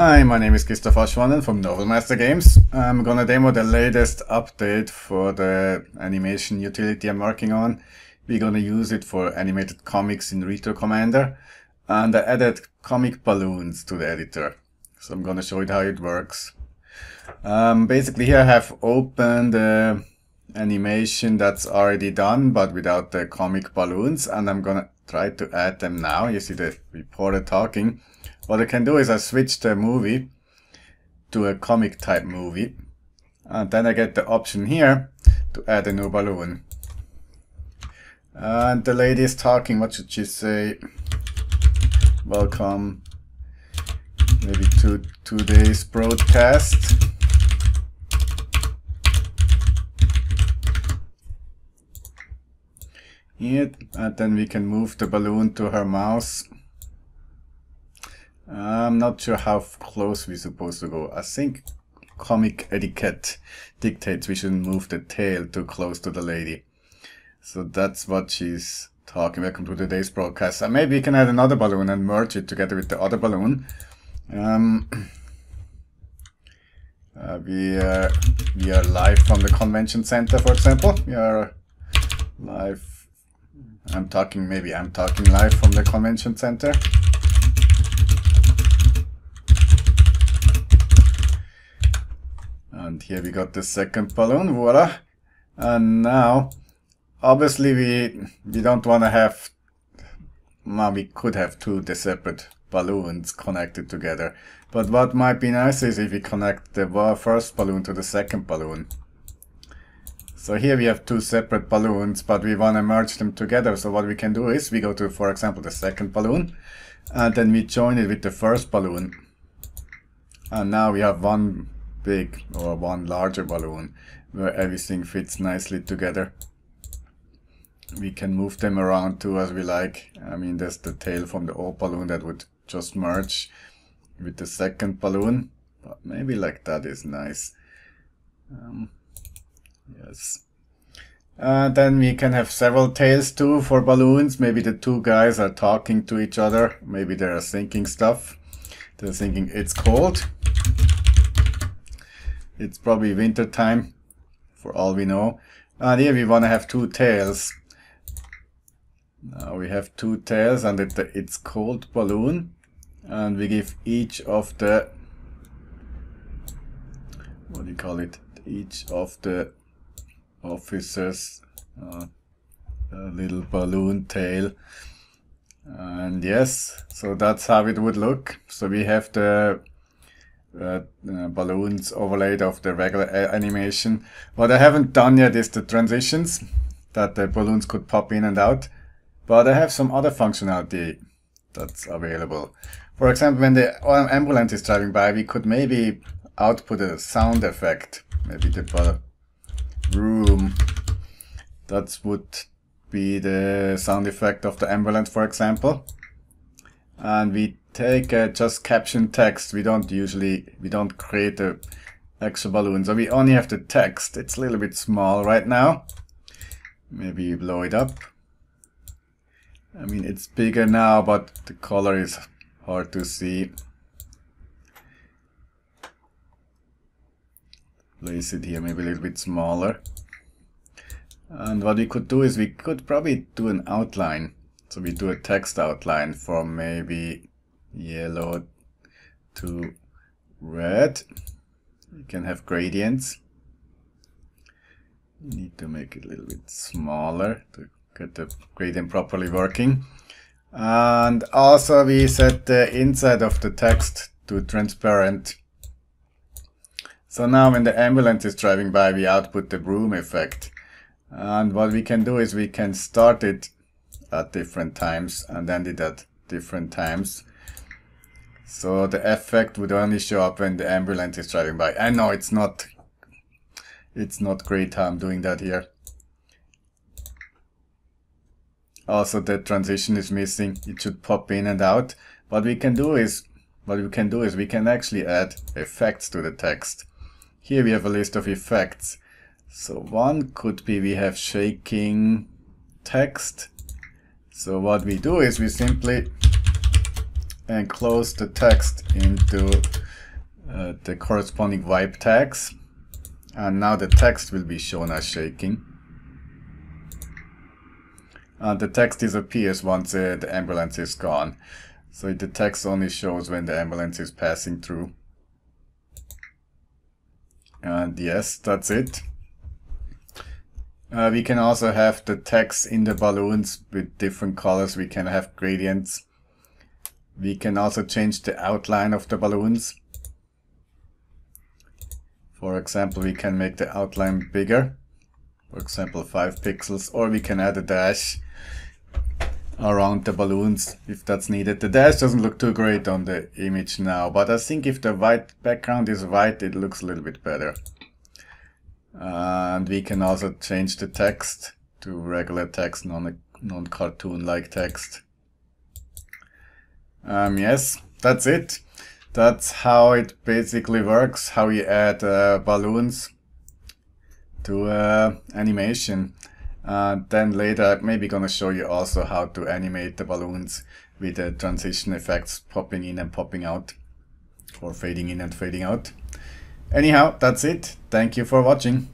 Hi, my name is Christoph Aschwanden from Noble Master Games. I'm gonna demo the latest update for the animation utility I'm working on. We're gonna use it for animated comics in Retro Commander. And I added comic balloons to the editor. So I'm gonna show you how it works. Um, basically here I have opened the animation that's already done, but without the comic balloons. And I'm gonna try to add them now. You see the reporter talking. What I can do is I switch the movie to a comic type movie. And then I get the option here to add a new balloon. And the lady is talking, what should she say? Welcome maybe to today's broadcast. Here, and then we can move the balloon to her mouse. I'm not sure how close we're supposed to go. I think comic etiquette dictates we shouldn't move the tail too close to the lady. So that's what she's talking. Welcome to today's broadcast. Maybe we can add another balloon and merge it together with the other balloon. Um, uh, we, are, we are live from the convention center, for example. We are live. I'm talking, maybe I'm talking live from the convention center. And here we got the second balloon, voila. And now, obviously we, we don't want to have, well, we could have two separate balloons connected together. But what might be nice is if we connect the first balloon to the second balloon. So here we have two separate balloons, but we want to merge them together. So what we can do is we go to, for example, the second balloon, and then we join it with the first balloon. And now we have one big or one larger balloon where everything fits nicely together. We can move them around too as we like. I mean, there's the tail from the old balloon that would just merge with the second balloon. But maybe like that is nice. Um, yes. Uh, then we can have several tails too for balloons. Maybe the two guys are talking to each other. Maybe they're thinking stuff. They're thinking it's cold. It's probably winter time, for all we know. And here we want to have two tails. Now we have two tails and it, it's cold balloon. And we give each of the, what do you call it? Each of the officers uh, a little balloon tail. And yes, so that's how it would look. So we have the uh, uh, balloons overlaid of the regular animation. What I haven't done yet is the transitions that the balloons could pop in and out. But I have some other functionality that's available. For example, when the ambulance is driving by, we could maybe output a sound effect. Maybe the room. That would be the sound effect of the ambulance, for example. And we take uh, just caption text. We don't usually, we don't create a extra balloon. So we only have the text. It's a little bit small right now. Maybe blow it up. I mean, it's bigger now, but the color is hard to see. Place it here, maybe a little bit smaller. And what we could do is we could probably do an outline. So we do a text outline for maybe yellow to red. You can have gradients. You need to make it a little bit smaller to get the gradient properly working. And also we set the inside of the text to transparent. So now when the ambulance is driving by, we output the broom effect. And what we can do is we can start it at different times and end it at different times. So the effect would only show up when the ambulance is driving by. I know it's not, it's not great how I'm doing that here. Also the transition is missing. It should pop in and out. What we can do is, what we can do is we can actually add effects to the text. Here we have a list of effects. So one could be we have shaking text. So what we do is we simply and close the text into the corresponding wipe tags. And now the text will be shown as shaking. And the text disappears once uh, the ambulance is gone. So the text only shows when the ambulance is passing through. And yes, that's it. Uh, we can also have the text in the balloons with different colors. We can have gradients. We can also change the outline of the balloons. For example, we can make the outline bigger. For example, 5 pixels. Or we can add a dash around the balloons if that's needed. The dash doesn't look too great on the image now, but I think if the white background is white, it looks a little bit better. and we can also change the text to regular text, non-cartoon like text. Um, yes, that's it. That's how it basically works, how you add uh, balloons to uh, animation. Uh, then later I'm maybe gonna show you also how to animate the balloons with the transition effects popping in and popping out or fading in and fading out. Anyhow, that's it. Thank you for watching.